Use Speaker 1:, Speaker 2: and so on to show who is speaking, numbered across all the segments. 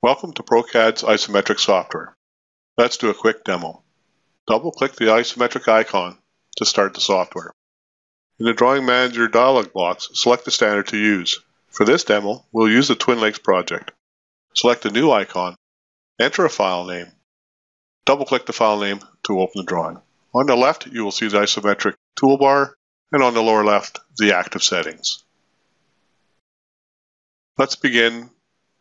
Speaker 1: Welcome to ProCAD's isometric software. Let's do a quick demo. Double-click the isometric icon to start the software. In the Drawing Manager dialog box, select the standard to use. For this demo, we'll use the Twin Lakes project. Select the new icon, enter a file name, double-click the file name to open the drawing. On the left, you will see the isometric toolbar, and on the lower left, the active settings. Let's begin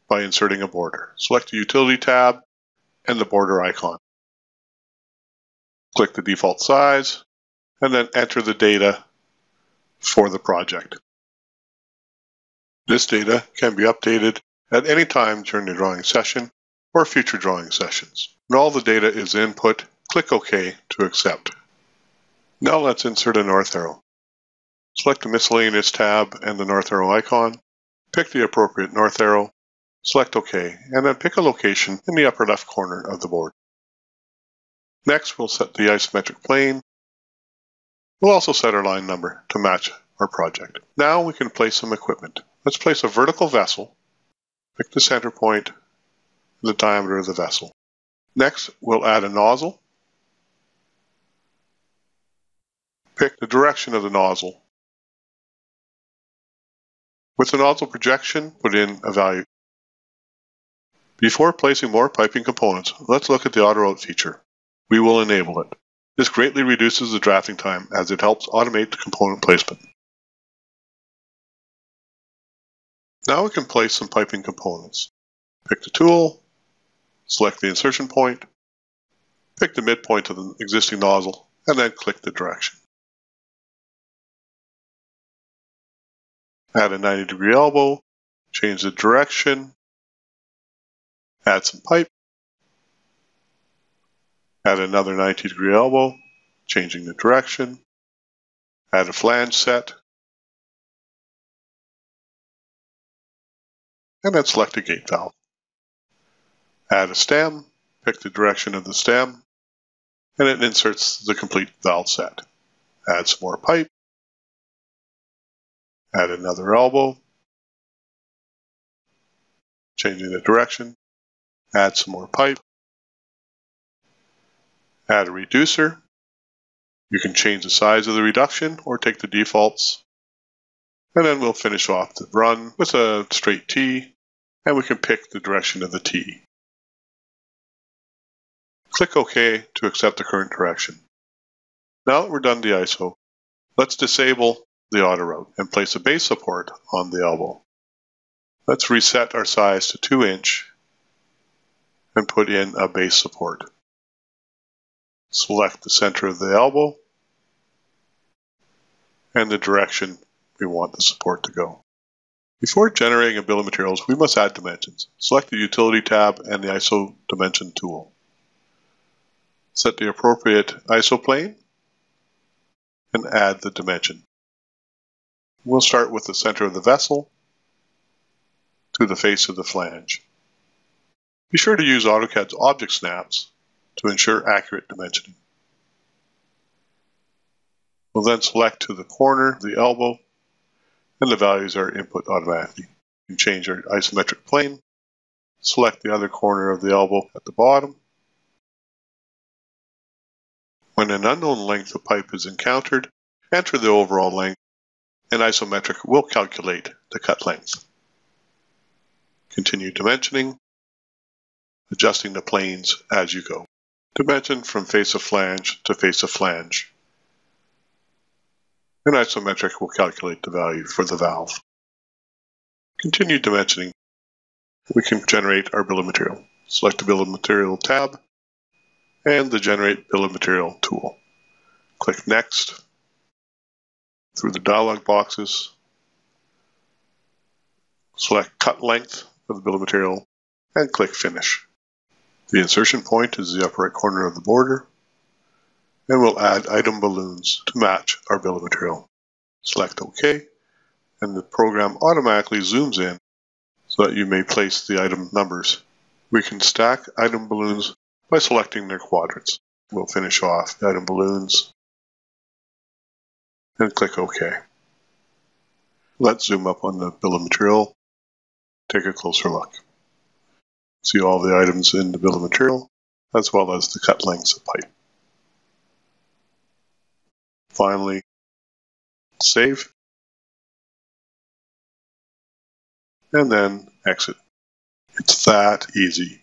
Speaker 1: by inserting a border. Select the Utility tab and the border icon. Click the default size, and then enter the data for the project. This data can be updated at any time during the drawing session or future drawing sessions. When all the data is input, click OK to accept. Now let's insert a north arrow. Select the Miscellaneous tab and the north arrow icon. Pick the appropriate north arrow. Select OK, and then pick a location in the upper left corner of the board. Next, we'll set the isometric plane. We'll also set our line number to match our project. Now we can place some equipment. Let's place a vertical vessel. Pick the center point, the diameter of the vessel. Next, we'll add a nozzle. Pick the direction of the nozzle. With the nozzle projection, put in a value. Before placing more piping components, let's look at the auto route feature. We will enable it. This greatly reduces the drafting time as it helps automate the component placement. Now we can place some piping components. Pick the tool, select the insertion point, pick the midpoint of the existing nozzle, and then click the direction. Add a 90 degree elbow, change the direction, add some pipe, add another 90 degree elbow, changing the direction, add a flange set, and then select a gate valve. Add a stem, pick the direction of the stem, and it inserts the complete valve set. Add some more pipe, add another elbow, changing the direction, add some more pipe, add a reducer. You can change the size of the reduction or take the defaults. And then we'll finish off the run with a straight T, and we can pick the direction of the T. Click OK to accept the current direction. Now that we're done the ISO, let's disable the auto route and place a base support on the elbow. Let's reset our size to 2 inch and put in a base support. Select the center of the elbow and the direction we want the support to go. Before generating a bill of materials, we must add dimensions. Select the Utility tab and the ISO Dimension tool. Set the appropriate ISO plane and add the dimension. We'll start with the center of the vessel to the face of the flange. Be sure to use AutoCAD's object snaps to ensure accurate dimensioning. We'll then select to the corner, the elbow, and the values are input automatically. You can change our isometric plane, select the other corner of the elbow at the bottom. When an unknown length of pipe is encountered, enter the overall length, and isometric will calculate the cut length. Continue dimensioning, adjusting the planes as you go. Dimension from face of flange to face of flange. And isometric will calculate the value for the valve. Continue dimensioning. We can generate our bill of material. Select the bill of material tab and the generate bill of material tool. Click next through the dialog boxes. Select cut length for the bill of material and click finish. The insertion point is the upper right corner of the border, and we'll add item balloons to match our bill of material. Select OK, and the program automatically zooms in so that you may place the item numbers. We can stack item balloons by selecting their quadrants. We'll finish off item balloons and click OK. Let's zoom up on the bill of material, take a closer look. See all the items in the bill of material, as well as the cut lengths of pipe. Finally, save, and then exit. It's that easy.